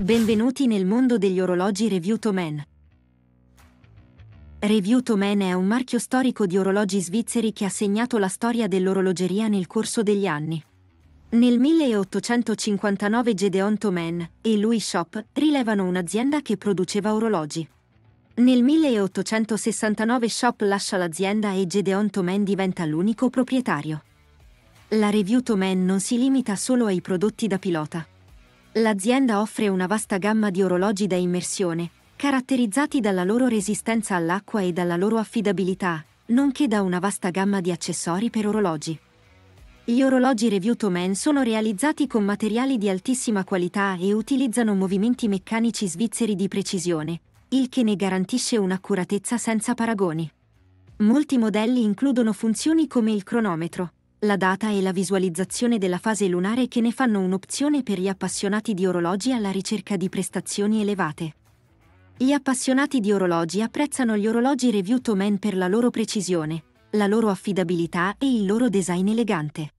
Benvenuti nel mondo degli orologi Reviewto Man. Reviewto Man è un marchio storico di orologi svizzeri che ha segnato la storia dell'orologeria nel corso degli anni. Nel 1859 Gedeon Thoman e Louis Shop rilevano un'azienda che produceva orologi. Nel 1869 Shop lascia l'azienda e Gedeon Thoman diventa l'unico proprietario. La Reviewto Man non si limita solo ai prodotti da pilota. L'azienda offre una vasta gamma di orologi da immersione, caratterizzati dalla loro resistenza all'acqua e dalla loro affidabilità, nonché da una vasta gamma di accessori per orologi. Gli orologi Reviewto Man sono realizzati con materiali di altissima qualità e utilizzano movimenti meccanici svizzeri di precisione, il che ne garantisce un'accuratezza senza paragoni. Molti modelli includono funzioni come il cronometro, la data e la visualizzazione della fase lunare che ne fanno un'opzione per gli appassionati di orologi alla ricerca di prestazioni elevate. Gli appassionati di orologi apprezzano gli orologi Reviewto Man per la loro precisione, la loro affidabilità e il loro design elegante.